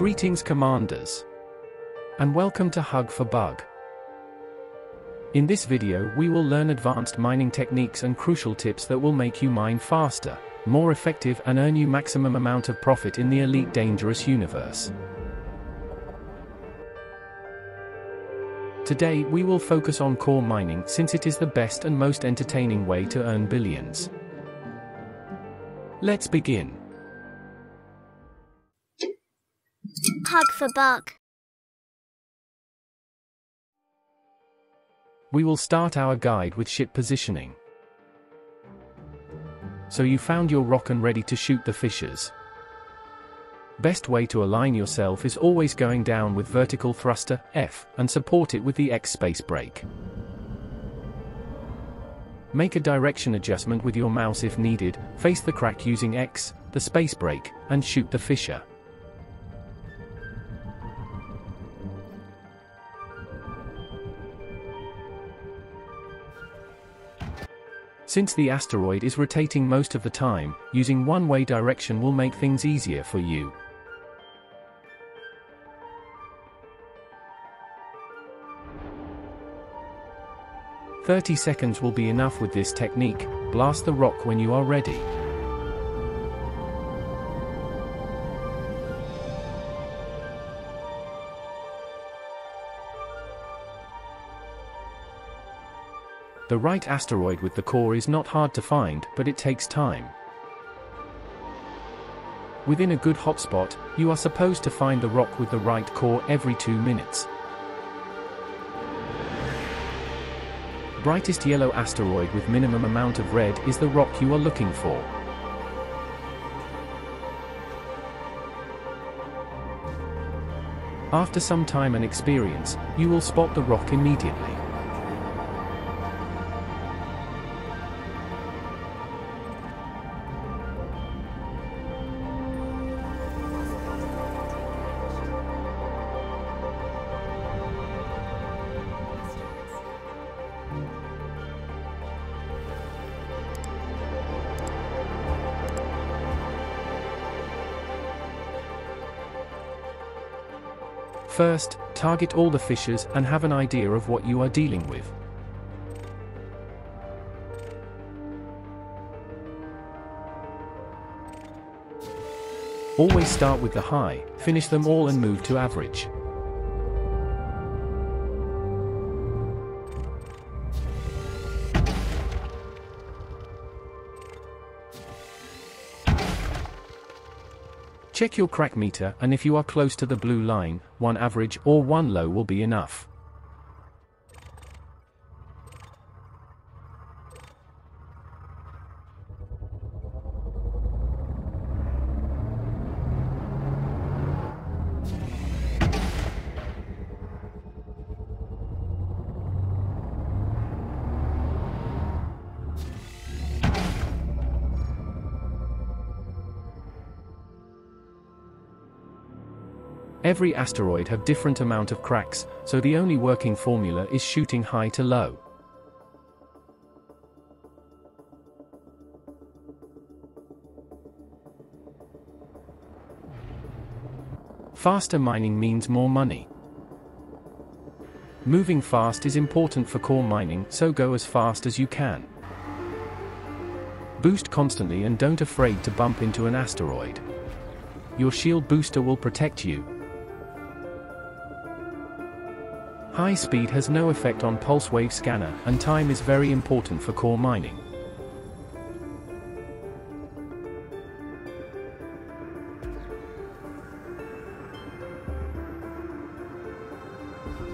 Greetings Commanders. And welcome to Hug for Bug. In this video we will learn advanced mining techniques and crucial tips that will make you mine faster, more effective and earn you maximum amount of profit in the Elite Dangerous universe. Today we will focus on core mining since it is the best and most entertaining way to earn billions. Let's begin. Hug for Bug. We will start our guide with ship positioning. So you found your rock and ready to shoot the fissures. Best way to align yourself is always going down with vertical thruster, F, and support it with the X space brake. Make a direction adjustment with your mouse if needed, face the crack using X, the space brake, and shoot the fissure. Since the asteroid is rotating most of the time, using one-way direction will make things easier for you. Thirty seconds will be enough with this technique, blast the rock when you are ready. The right asteroid with the core is not hard to find, but it takes time. Within a good hotspot, you are supposed to find the rock with the right core every 2 minutes. Brightest yellow asteroid with minimum amount of red is the rock you are looking for. After some time and experience, you will spot the rock immediately. First, target all the fissures and have an idea of what you are dealing with. Always start with the high, finish them all and move to average. Check your crack meter and if you are close to the blue line, one average or one low will be enough. Every asteroid have different amount of cracks, so the only working formula is shooting high to low. Faster mining means more money. Moving fast is important for core mining, so go as fast as you can. Boost constantly and don't afraid to bump into an asteroid. Your shield booster will protect you, High speed has no effect on pulse wave scanner, and time is very important for core mining.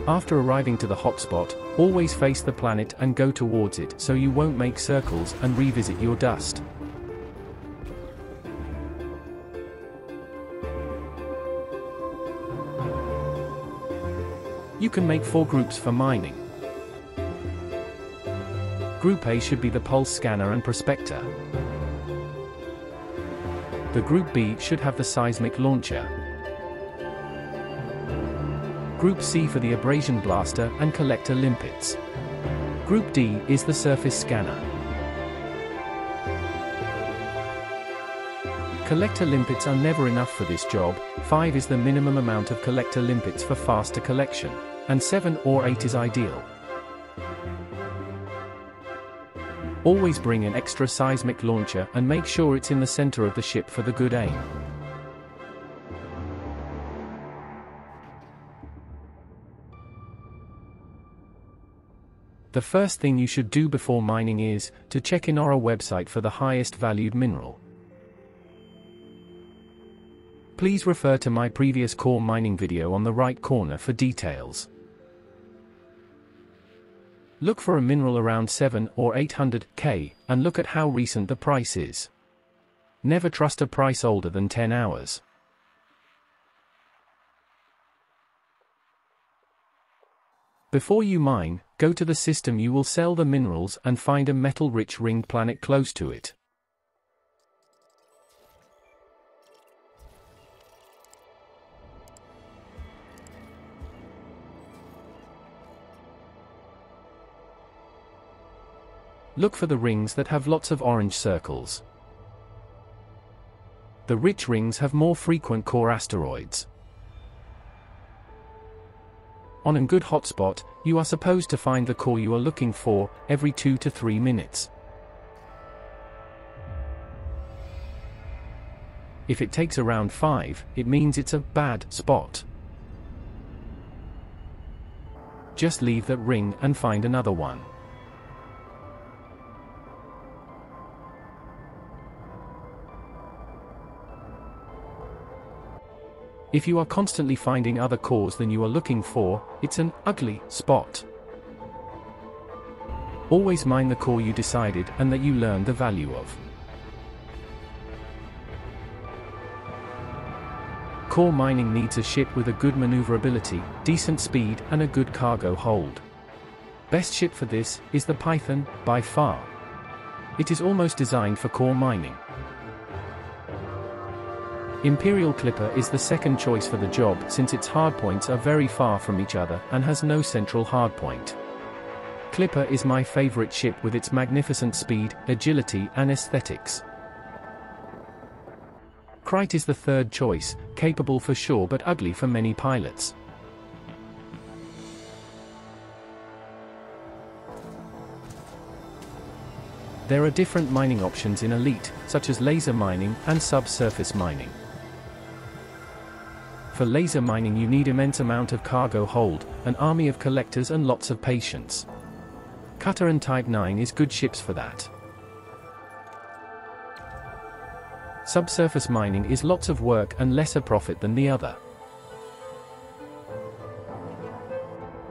After arriving to the hotspot, always face the planet and go towards it so you won't make circles and revisit your dust. You can make four groups for mining. Group A should be the pulse scanner and prospector. The Group B should have the seismic launcher. Group C for the abrasion blaster and collector limpets. Group D is the surface scanner. Collector limpets are never enough for this job, 5 is the minimum amount of collector limpets for faster collection, and 7 or 8 is ideal. Always bring an extra seismic launcher and make sure it's in the center of the ship for the good aim. The first thing you should do before mining is to check in our website for the highest valued mineral. Please refer to my previous core mining video on the right corner for details. Look for a mineral around 7 or 800k, and look at how recent the price is. Never trust a price older than 10 hours. Before you mine, go to the system you will sell the minerals and find a metal-rich ringed planet close to it. Look for the rings that have lots of orange circles. The rich rings have more frequent core asteroids. On a good hotspot, you are supposed to find the core you are looking for every 2 to 3 minutes. If it takes around 5, it means it's a bad spot. Just leave that ring and find another one. If you are constantly finding other cores than you are looking for, it's an ugly spot. Always mine the core you decided and that you learned the value of. Core mining needs a ship with a good maneuverability, decent speed, and a good cargo hold. Best ship for this is the Python, by far. It is almost designed for core mining. Imperial Clipper is the second choice for the job since its hardpoints are very far from each other and has no central hardpoint. Clipper is my favorite ship with its magnificent speed, agility and aesthetics. Krait is the third choice, capable for sure but ugly for many pilots. There are different mining options in Elite, such as laser mining and subsurface mining. For laser mining you need immense amount of cargo hold, an army of collectors and lots of patience. Cutter and Type 9 is good ships for that. Subsurface mining is lots of work and lesser profit than the other.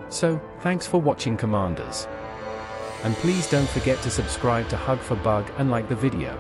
So, thanks for watching Commanders. And please don't forget to subscribe to Hug for Bug and like the video.